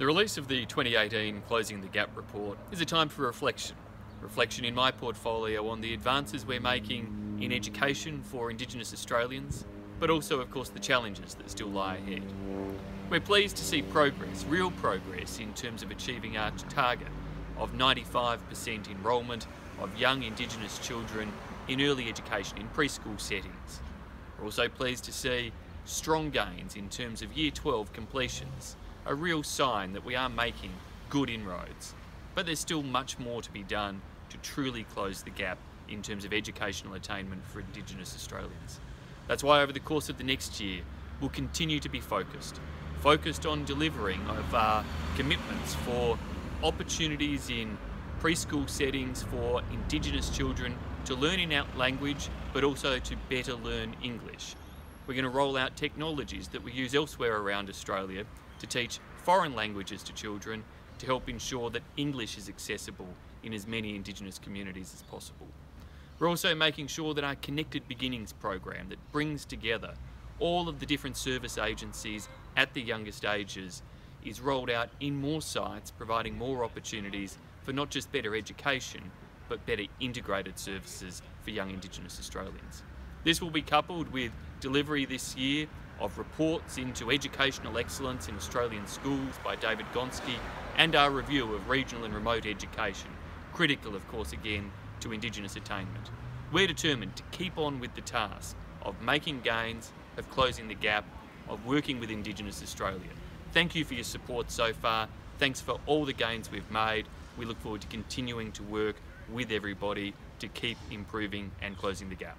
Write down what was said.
The release of the 2018 Closing the Gap report is a time for reflection. Reflection in my portfolio on the advances we're making in education for Indigenous Australians, but also, of course, the challenges that still lie ahead. We're pleased to see progress, real progress, in terms of achieving our target of 95% enrolment of young Indigenous children in early education in preschool settings. We're also pleased to see strong gains in terms of Year 12 completions, a real sign that we are making good inroads. But there's still much more to be done to truly close the gap in terms of educational attainment for Indigenous Australians. That's why over the course of the next year, we'll continue to be focused, focused on delivering of our commitments for opportunities in preschool settings for Indigenous children to learn in our language, but also to better learn English. We're going to roll out technologies that we use elsewhere around Australia to teach foreign languages to children to help ensure that English is accessible in as many Indigenous communities as possible. We're also making sure that our Connected Beginnings program that brings together all of the different service agencies at the youngest ages is rolled out in more sites, providing more opportunities for not just better education, but better integrated services for young Indigenous Australians. This will be coupled with delivery this year of reports into educational excellence in Australian schools by David Gonski and our review of regional and remote education, critical of course again to Indigenous attainment. We're determined to keep on with the task of making gains, of closing the gap, of working with Indigenous Australia. Thank you for your support so far. Thanks for all the gains we've made. We look forward to continuing to work with everybody to keep improving and closing the gap.